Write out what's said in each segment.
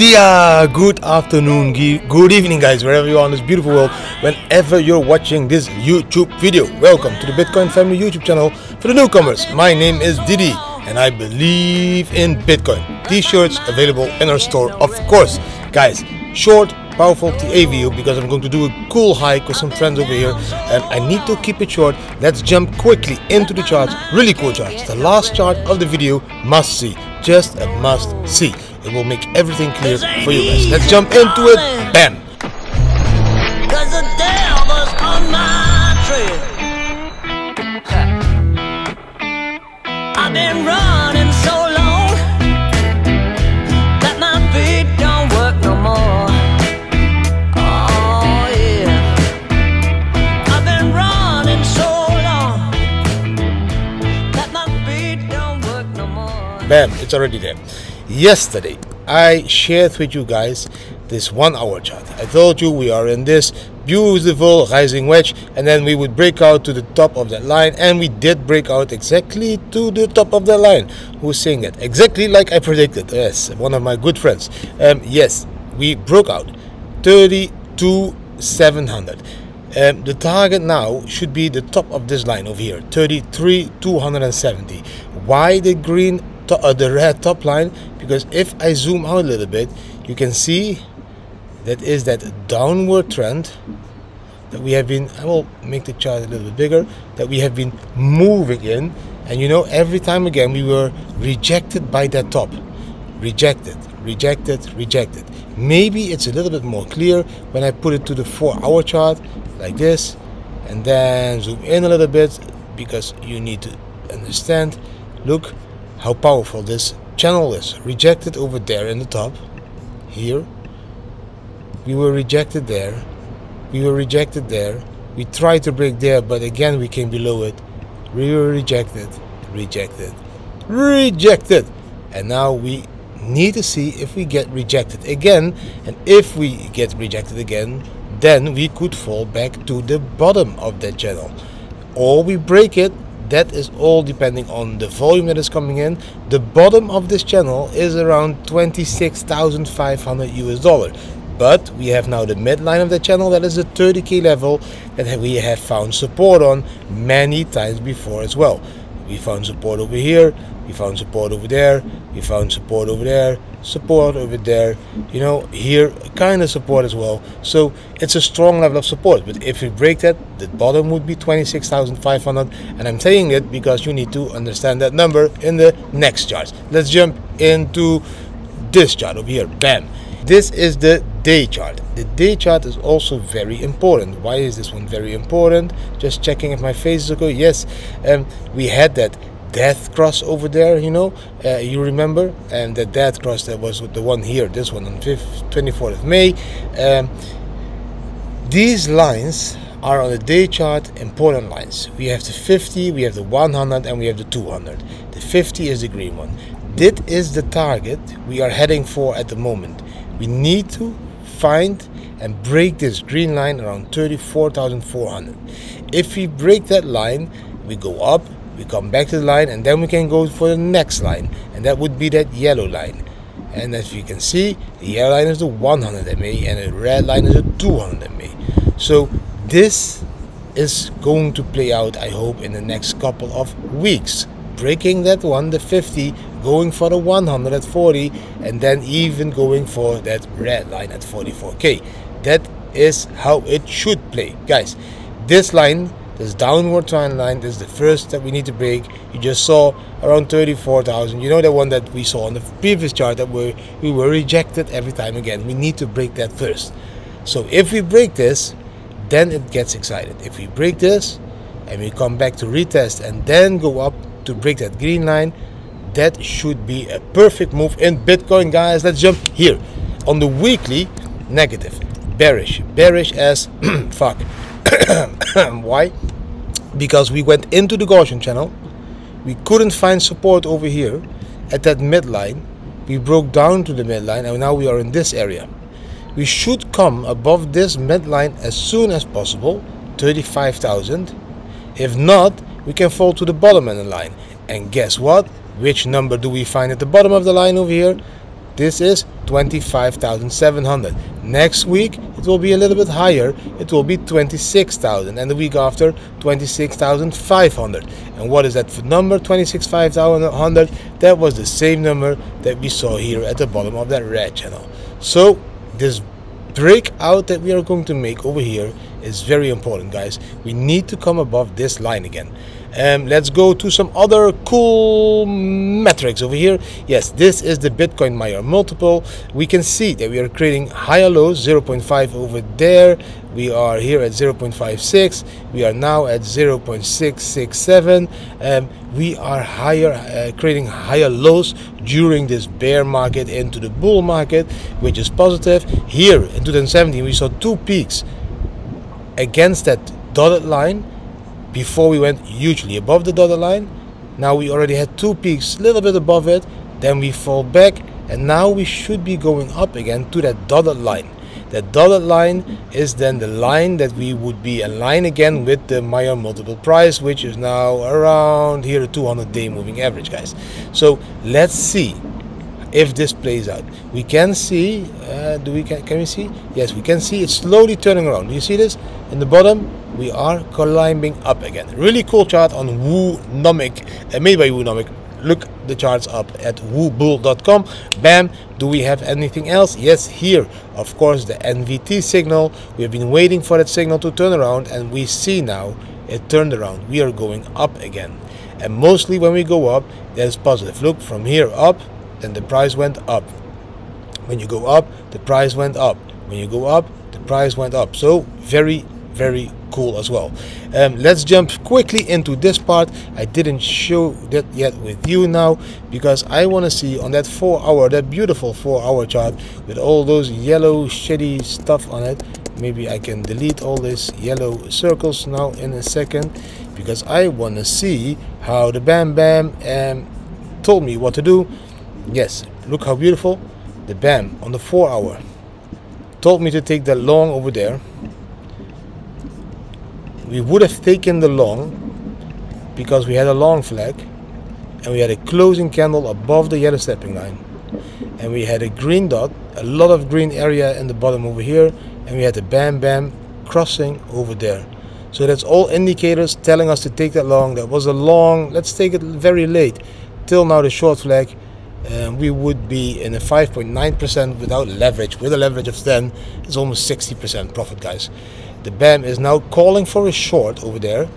dia, good afternoon, good evening, guys, wherever you are in this beautiful world, whenever you're watching this YouTube video. Welcome to the Bitcoin Family YouTube channel for the newcomers. My name is Didi, and I believe in Bitcoin. T-shirts available in our store, of course. Guys, short, powerful TA video because I'm going to do a cool hike with some friends over here, and I need to keep it short. Let's jump quickly into the charts. Really cool charts. The last chart of the video, must see, just a must see. It will make everything clear for you guys. Let's jump into it. Bam! Cause the devil's on my trail. I've been running so long that my feet don't work no more. Oh yeah. I've been running so long that my feet don't work no more. Bam, it's already there yesterday I shared with you guys this one hour chart. I told you we are in this beautiful rising wedge and then we would break out to the top of that line and we did break out exactly to the top of the line. Who's saying that? Exactly like I predicted. Yes, one of my good friends. Um, yes, we broke out 32 700. Um, the target now should be the top of this line over here 33 270 why the green uh, the red top line because if I zoom out a little bit you can see that is that downward trend that we have been I will make the chart a little bit bigger that we have been moving in. And you know every time again we were rejected by that top. Rejected rejected rejected. Maybe it's a little bit more clear when I put it to the four hour chart like this and then zoom in a little bit because you need to understand. Look how powerful this channel is. Rejected over there in the top, here. We were rejected there. We were rejected there. We tried to break there, but again we came below it. We were rejected, rejected, rejected. And now we need to see if we get rejected again. And if we get rejected again, then we could fall back to the bottom of that channel. Or we break it that is all depending on the volume that is coming in. The bottom of this channel is around 26,500 US dollar but we have now the midline of the channel that is the 30k level that we have found support on many times before as well we found support over here. We found support over there. We found support over there. Support over there. You know here kind of support as well. So it's a strong level of support. But if we break that the bottom would be 26,500 and I'm saying it because you need to understand that number in the next charts. Let's jump into this chart over here. Bam. This is the day chart. The day chart is also very important. Why is this one very important? Just checking if my face is okay. Yes um, we had that death cross over there you know uh, you remember? And the death cross that was with the one here this one on 5th 24th of May. Um, these lines are on the day chart important lines. We have the 50 we have the 100 and we have the 200 the 50 is the green one. This is the target we are heading for at the moment. We need to find and break this green line around 34,400 if we break that line we go up we come back to the line and then we can go for the next line and that would be that yellow line. And as you can see the yellow line is the 100 MA and the red line is the 200 MA so this is going to play out I hope in the next couple of weeks. Breaking that one the 50 going for the 100 at 40 and then even going for that red line at 44k that is how it should play. Guys this line this downward trend line is the first that we need to break. You just saw around 34,000 you know the one that we saw on the previous chart that we, we were rejected every time again. We need to break that first. So if we break this then it gets excited. If we break this and we come back to retest and then go up to break that green line that should be a perfect move. In bitcoin guys let's jump here. On the weekly negative. Bearish. Bearish as fuck. Why? Because we went into the Gaussian channel. We couldn't find support over here at that midline. We broke down to the midline and now we are in this area. We should come above this midline as soon as possible 35,000 if not we can fall to the bottom of the line. And guess what which number do we find at the bottom of the line over here? This is 25,700 next week it will be a little bit higher. It will be 26,000 and the week after 26,500 and what is that number 26,500 that was the same number that we saw here at the bottom of that red channel. So this breakout that we are going to make over here is very important guys. We need to come above this line again um, let's go to some other cool metrics over here. Yes this is the bitcoin Mayer multiple. We can see that we are creating higher lows 0.5 over there. We are here at 0.56 we are now at 0.667 um, we are higher uh, creating higher lows during this bear market into the bull market which is positive. Here in 2017 we saw two peaks against that dotted line before we went hugely above the dotted line. Now we already had two peaks a little bit above it. Then we fall back and now we should be going up again to that dotted line. That dotted line is then the line that we would be aligned again with the Mayer multiple price which is now around here the 200 day moving average guys. So let's see if this plays out. We can see uh, do we can, can we see? Yes we can see it's slowly turning around. Do you see this in the bottom we are climbing up again. Really cool chart on Woonomic uh, made by Woonomic. Look the charts up at woobull.com bam do we have anything else? Yes here. Of course the nvt signal. We have been waiting for that signal to turn around and we see now it turned around. We are going up again. And mostly when we go up that's positive. Look from here up then the price went up. When you go up the price went up. When you go up the price went up. So very very cool as well. Um, let's jump quickly into this part. I didn't show that yet with you now because I want to see on that four hour that beautiful four hour chart with all those yellow shitty stuff on it. Maybe I can delete all these yellow circles now in a second because I want to see how the Bam Bam um, told me what to do. Yes look how beautiful the BAM on the 4 hour told me to take that long over there we would have taken the long because we had a long flag and we had a closing candle above the yellow stepping line and we had a green dot a lot of green area in the bottom over here and we had the BAM BAM crossing over there so that's all indicators telling us to take that long that was a long let's take it very late till now the short flag um, we would be in a 5.9% without leverage. With a leverage of 10, it's almost 60% profit, guys. The BAM is now calling for a short over there,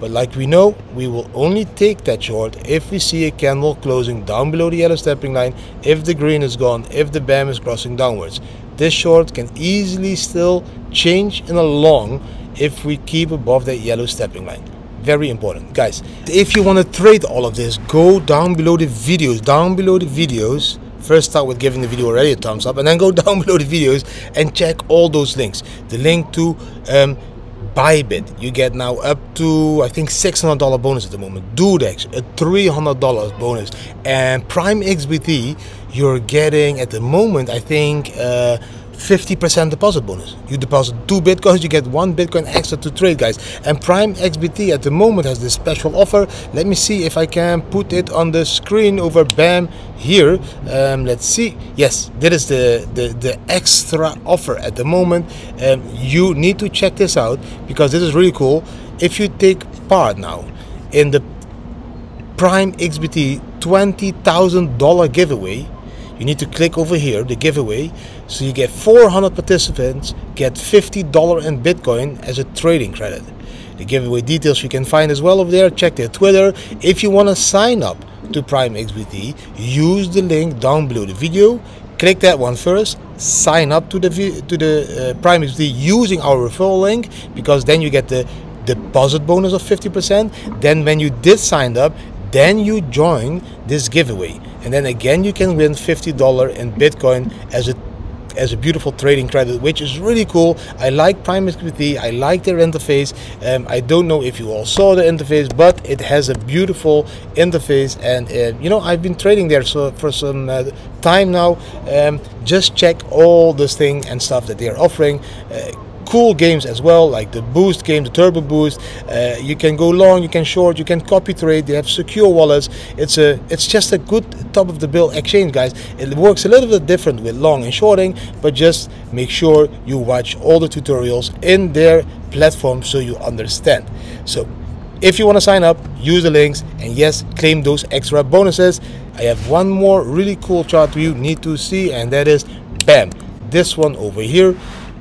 but like we know, we will only take that short if we see a candle closing down below the yellow stepping line, if the green is gone, if the BAM is crossing downwards. This short can easily still change in a long if we keep above that yellow stepping line very important guys if you want to trade all of this go down below the videos down below the videos first start with giving the video already a thumbs up and then go down below the videos and check all those links the link to um, Bybit, you get now up to I think $600 bonus at the moment. Dudex, a $300 bonus, and Prime XBT, you're getting at the moment I think uh, 50% deposit bonus. You deposit two bitcoins, you get one bitcoin extra to trade, guys. And Prime XBT at the moment has this special offer. Let me see if I can put it on the screen over BAM here. Um, let's see. Yes, this is the, the, the extra offer at the moment. Um, you need to check this out because this is really cool. If you take part now in the Prime XBT $20,000 giveaway, you need to click over here the giveaway so you get 400 participants get $50 in bitcoin as a trading credit. The giveaway details you can find as well over there. Check their twitter. If you want to sign up to prime xbt use the link down below the video. Click that one first. Sign up to the to the uh, prime xbt using our referral link because then you get the deposit bonus of 50% then when you did sign up then you join this giveaway. And then again you can win $50 in Bitcoin as a as a beautiful trading credit which is really cool. I like Prime XBT I like their interface. Um, I don't know if you all saw the interface but it has a beautiful interface. And uh, you know I've been trading there so for some uh, time now. Um, just check all this thing and stuff that they are offering. Uh, cool games as well, like the Boost game, the Turbo Boost. Uh, you can go long, you can short, you can copy trade. They have secure wallets. It's a, it's just a good top of the bill exchange, guys. It works a little bit different with long and shorting, but just make sure you watch all the tutorials in their platform so you understand. So if you want to sign up, use the links and yes, claim those extra bonuses. I have one more really cool chart you need to see and that is bam, this one over here.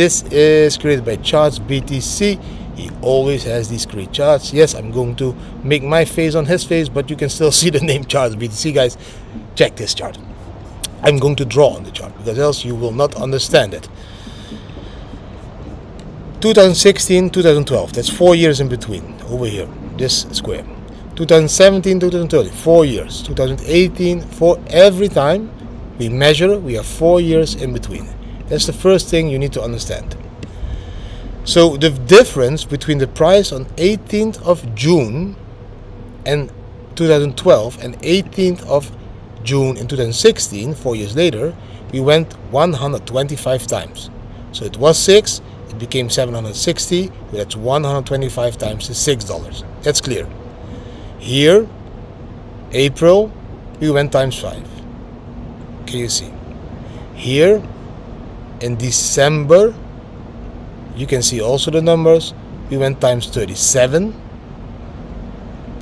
This is created by Charts BTC. He always has these great charts. Yes, I'm going to make my face on his face, but you can still see the name Charts BTC, guys. Check this chart. I'm going to draw on the chart because else you will not understand it. 2016 2012 that's four years in between over here this square 2017 2030 four years 2018 for every time we measure we have four years in between that's the first thing you need to understand. So the difference between the price on 18th of June and 2012 and 18th of June in 2016 four years later we went 125 times. So it was six it became 760 that's 125 times the six dollars. That's clear. Here April we went times five. Can you see? Here in December you can see also the numbers. We went times 37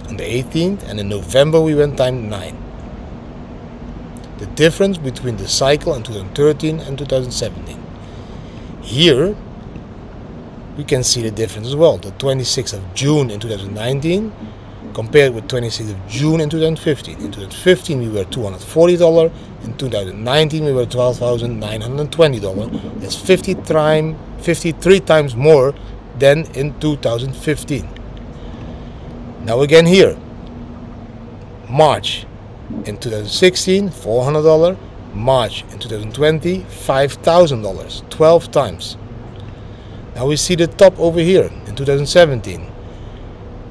on the 18th and in November we went times 9 the difference between the cycle in 2013 and 2017 here we can see the difference as well. The 26th of June in 2019 compared with 26th of June in 2015. In 2015 we were $240. In 2019 we were $12,920. That's 50 time, 53 times more than in 2015. Now again here, March in 2016 $400. March in 2020 $5,000, 12 times. Now we see the top over here in 2017.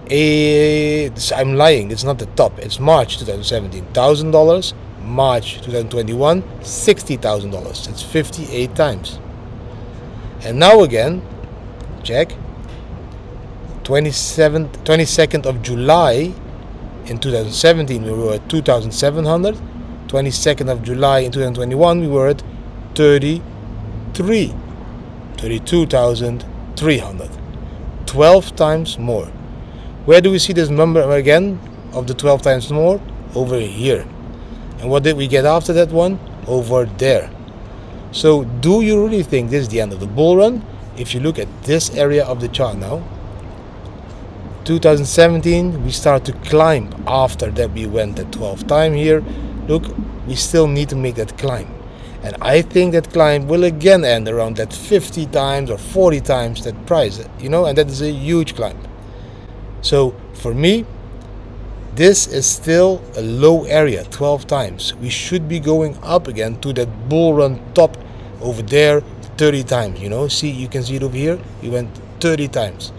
Eh, it's, I'm lying, it's not the top, it's March 2017, $1,000. March 2021, $60,000. That's 58 times. And now again, check, 27th, 22nd of July in 2017 we were at 2,700. 22nd of July in 2021 we were at 33 32,300. 12 times more. Where do we see this number again of the 12 times more? Over here. And what did we get after that one? Over there. So do you really think this is the end of the bull run? If you look at this area of the chart now, 2017 we start to climb after that we went the 12th time here look we still need to make that climb and I think that climb will again end around that 50 times or 40 times that price, you know, and that is a huge climb. So for me, this is still a low area, 12 times. We should be going up again to that bull run top over there 30 times, you know. See, you can see it over here. We went 30 times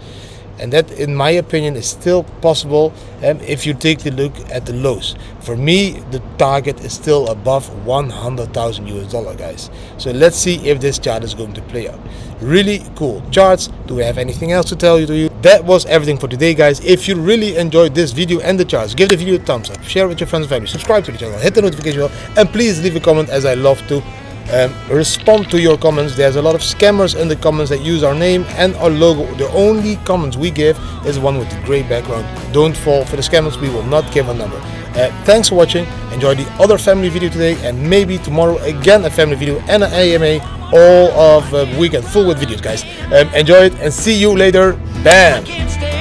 and that in my opinion is still possible um, if you take the look at the lows for me the target is still above 100,000 US dollar guys so let's see if this chart is going to play out really cool charts do we have anything else to tell you to you that was everything for today guys if you really enjoyed this video and the charts give the video a thumbs up share with your friends and family subscribe to the channel hit the notification bell and please leave a comment as I love to um, respond to your comments. There's a lot of scammers in the comments that use our name and our logo. The only comments we give is one with the gray background. Don't fall for the scammers. We will not give a number. Uh, thanks for watching. Enjoy the other family video today and maybe tomorrow again a family video and an AMA all of the weekend full with videos guys. Um, enjoy it and see you later. Bam!